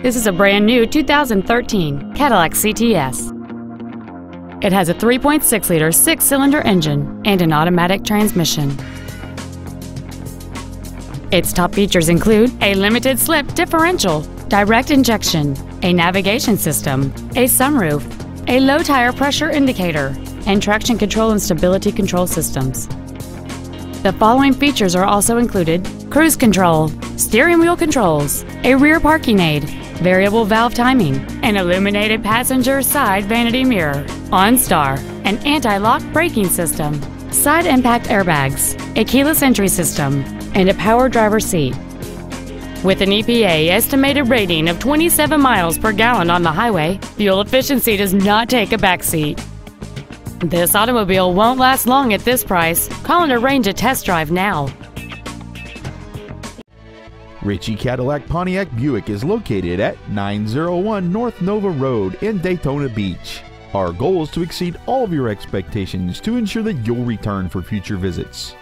This is a brand new 2013 Cadillac CTS. It has a 3.6-liter six-cylinder engine and an automatic transmission. Its top features include a limited slip differential, direct injection, a navigation system, a sunroof, a low tire pressure indicator, and traction control and stability control systems. The following features are also included cruise control, steering wheel controls, a rear parking aid, variable valve timing, an illuminated passenger side vanity mirror, OnStar, an anti-lock braking system, side impact airbags, a keyless entry system, and a power driver seat. With an EPA estimated rating of 27 miles per gallon on the highway, fuel efficiency does not take a backseat. This automobile won't last long at this price. Call and arrange a test drive now. Ritchey Cadillac Pontiac Buick is located at 901 North Nova Road in Daytona Beach. Our goal is to exceed all of your expectations to ensure that you'll return for future visits.